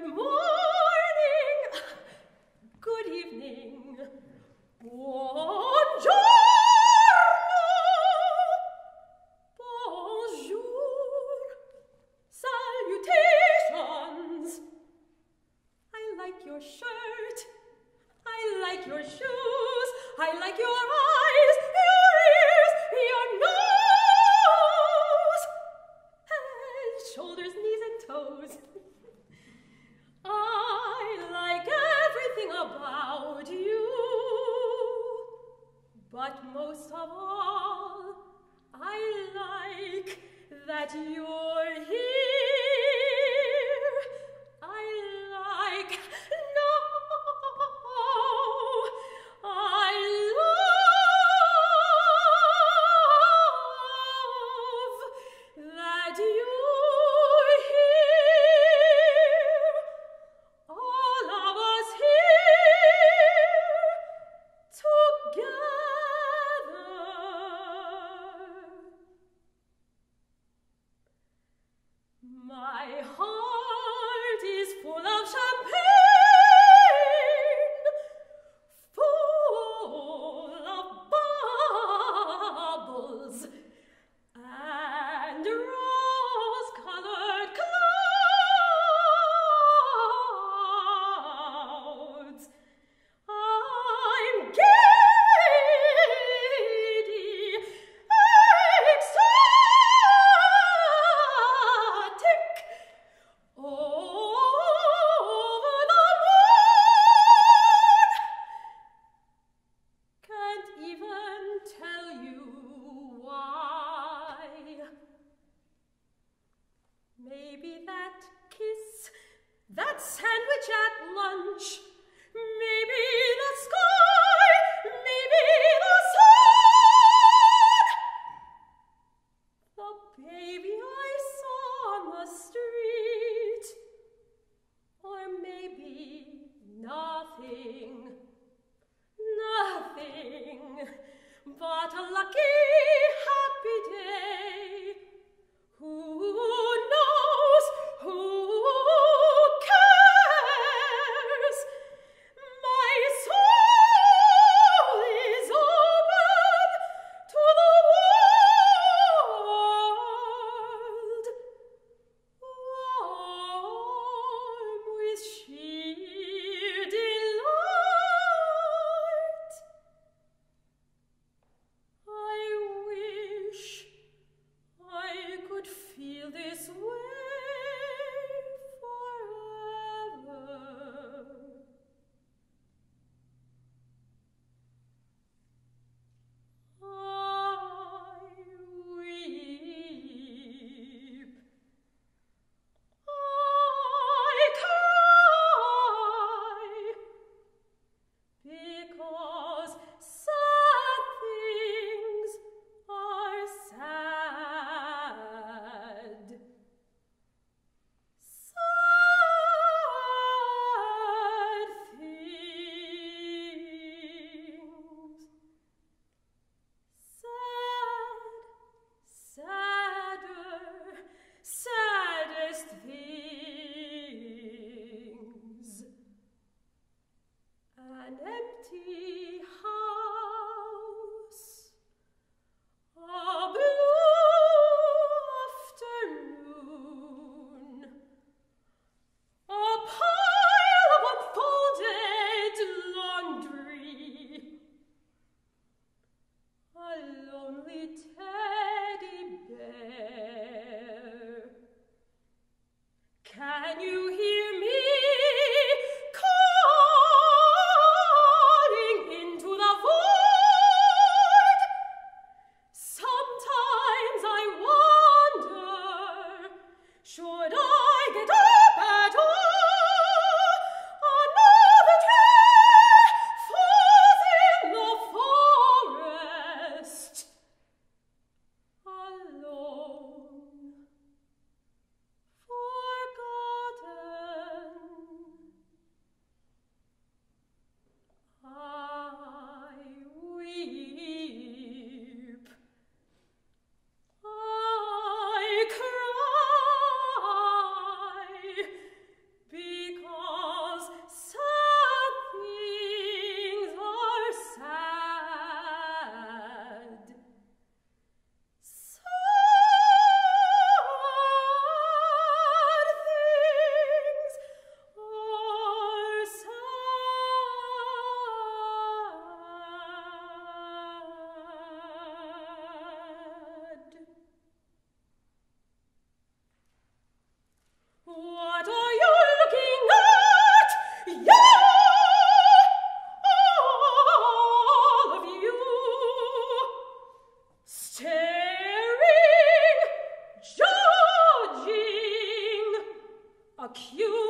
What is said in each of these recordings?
I cute.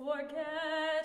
Forget